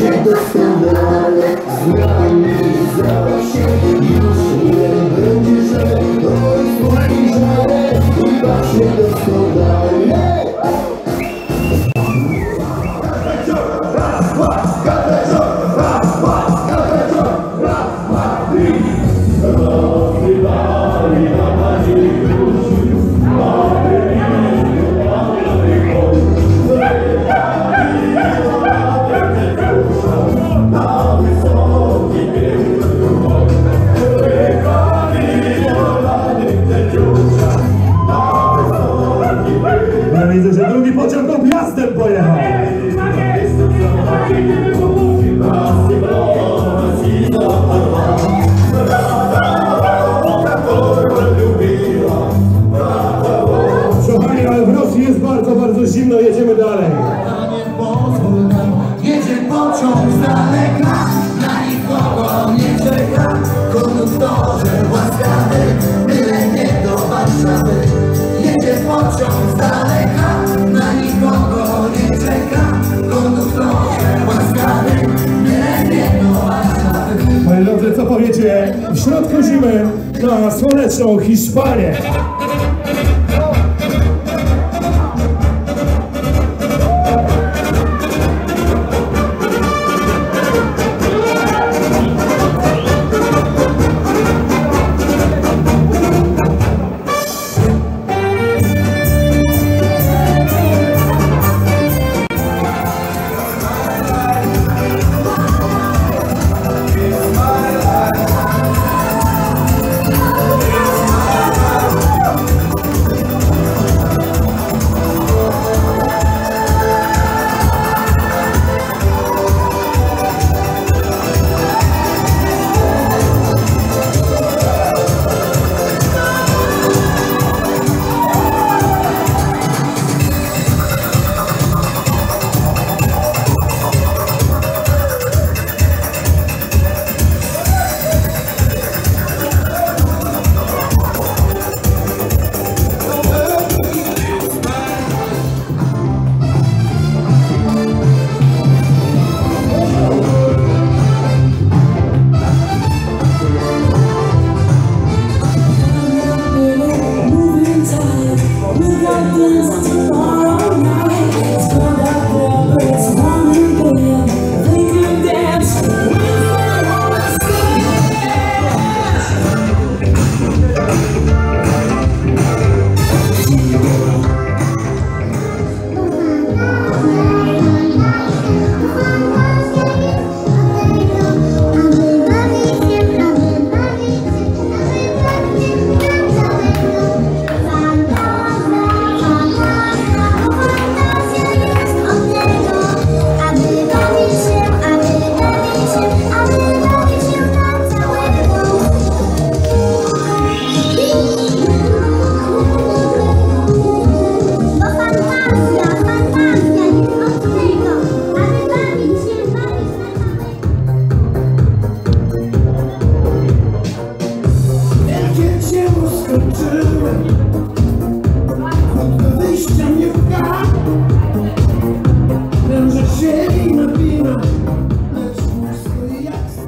doskonale Z nami zdawa się Już nie będzie źle Oj, żale I baw się doskonale drugi pociąg objazdem pojechał. Kochani, ale w Rosji jest bardzo, bardzo zimno, jedziemy dalej. Panie pozwól nam, jedzie pociąg z daleka w środku zimy na słoneczną Hiszpanię?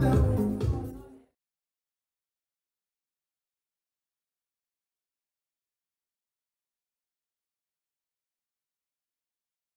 down.